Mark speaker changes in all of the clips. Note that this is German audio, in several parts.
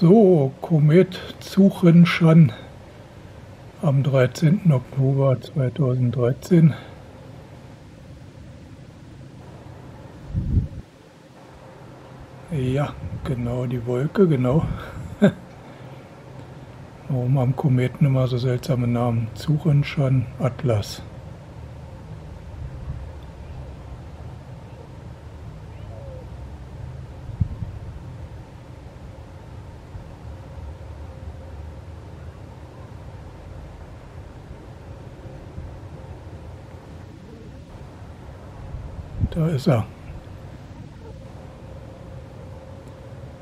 Speaker 1: So, Komet Zuchenshan am 13. Oktober 2013. Ja, genau, die Wolke, genau. Warum haben Kometen immer so seltsame Namen? Zuchenshan Atlas. Da ist er.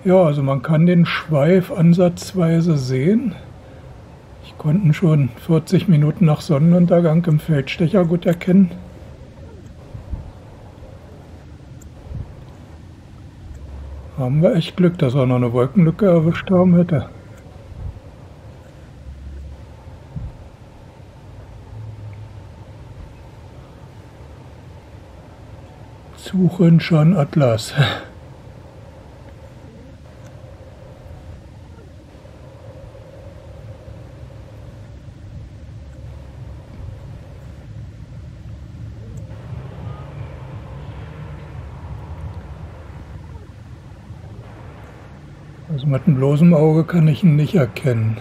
Speaker 1: Ja, also man kann den Schweif ansatzweise sehen. Ich konnte schon 40 Minuten nach Sonnenuntergang im Feldstecher gut erkennen. Haben wir echt Glück, dass wir noch eine Wolkenlücke erwischt haben hätte. Suchen schon Atlas. Also mit dem bloßen Auge kann ich ihn nicht erkennen.